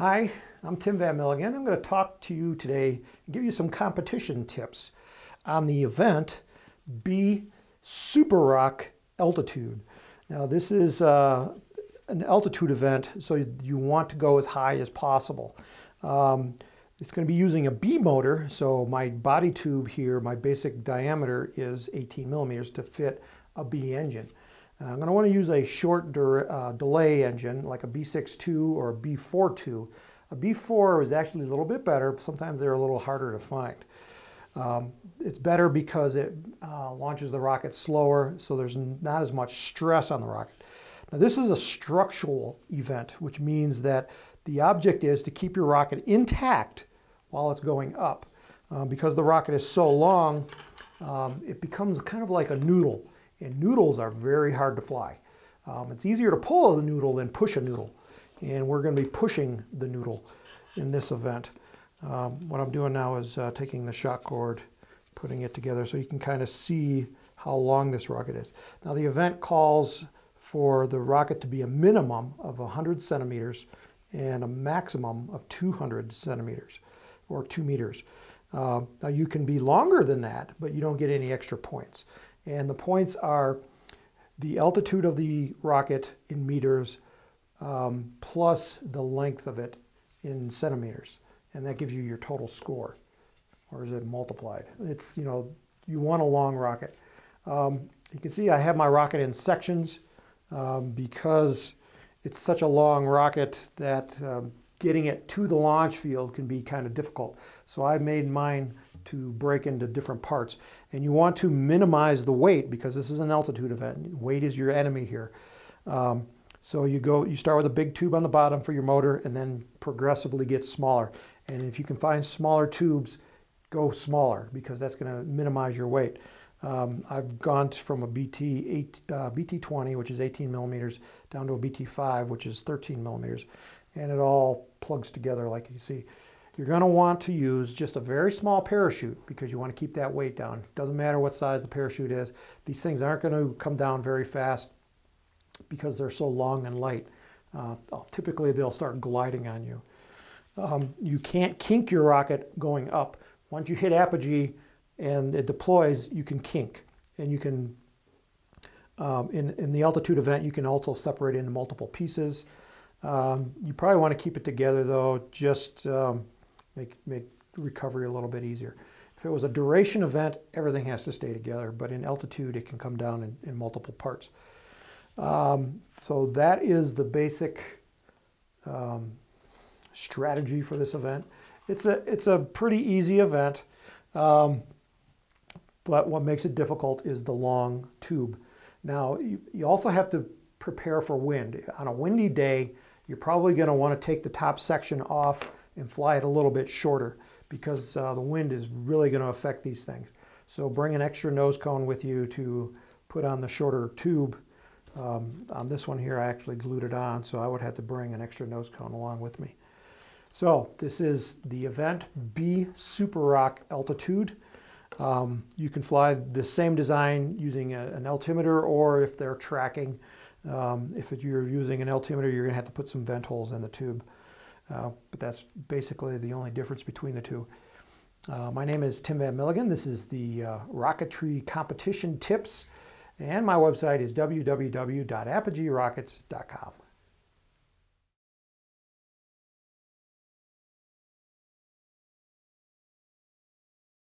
Hi, I'm Tim Van Milligan. I'm going to talk to you today and give you some competition tips on the event B Superroc Altitude. Now, this is uh, an altitude event, so you want to go as high as possible. Um, it's going to be using a B motor, so my body tube here, my basic diameter is 18 millimeters to fit a B engine. Uh, I'm going to want to use a short uh, delay engine like a B62 or a B42. A B4 is actually a little bit better. Sometimes they're a little harder to find. Um, it's better because it uh, launches the rocket slower, so there's not as much stress on the rocket. Now, this is a structural event, which means that the object is to keep your rocket intact while it's going up. Uh, because the rocket is so long, um, it becomes kind of like a noodle and noodles are very hard to fly. Um, it's easier to pull a noodle than push a noodle. And we're going to be pushing the noodle in this event. Um, what I'm doing now is uh, taking the shock cord, putting it together so you can kind of see how long this rocket is. Now the event calls for the rocket to be a minimum of 100 centimeters and a maximum of 200 centimeters or 2 meters. Uh, now you can be longer than that, but you don't get any extra points. And the points are the altitude of the rocket in meters um, plus the length of it in centimeters. And that gives you your total score. Or is it multiplied? It's, you know, you want a long rocket. Um, you can see I have my rocket in sections um, because it's such a long rocket that um, getting it to the launch field can be kind of difficult. So I made mine to break into different parts. And you want to minimize the weight because this is an altitude event. Weight is your enemy here. Um, so you go, you start with a big tube on the bottom for your motor and then progressively get smaller. And if you can find smaller tubes, go smaller because that's going to minimize your weight. Um, I've gone from a BT 8, uh, BT20, which is 18 millimeters, down to a BT5, which is 13 millimeters, and it all plugs together like you see. You're going to want to use just a very small parachute because you want to keep that weight down. It Doesn't matter what size the parachute is. These things aren't going to come down very fast because they're so long and light. Uh, typically, they'll start gliding on you. Um, you can't kink your rocket going up. Once you hit apogee and it deploys, you can kink. And you can, um, in, in the altitude event, you can also separate into multiple pieces. Um, you probably want to keep it together though, just um, make, make recovery a little bit easier. If it was a duration event, everything has to stay together, but in altitude, it can come down in, in multiple parts. Um, so that is the basic um, strategy for this event. It's a, it's a pretty easy event, um, but what makes it difficult is the long tube. Now, you, you also have to prepare for wind. On a windy day, you're probably going to want to take the top section off and fly it a little bit shorter because uh, the wind is really going to affect these things. So bring an extra nose cone with you to put on the shorter tube. Um, on this one here, I actually glued it on, so I would have to bring an extra nose cone along with me. So this is the event B Superroc Altitude. Um, you can fly the same design using a, an altimeter or if they're tracking, um, if you're using an altimeter, you're going to have to put some vent holes in the tube. Uh, but that's basically the only difference between the two. Uh, my name is Tim Van Milligan. This is the uh, Rocketry Competition Tips, and my website is www.apogeerockets.com.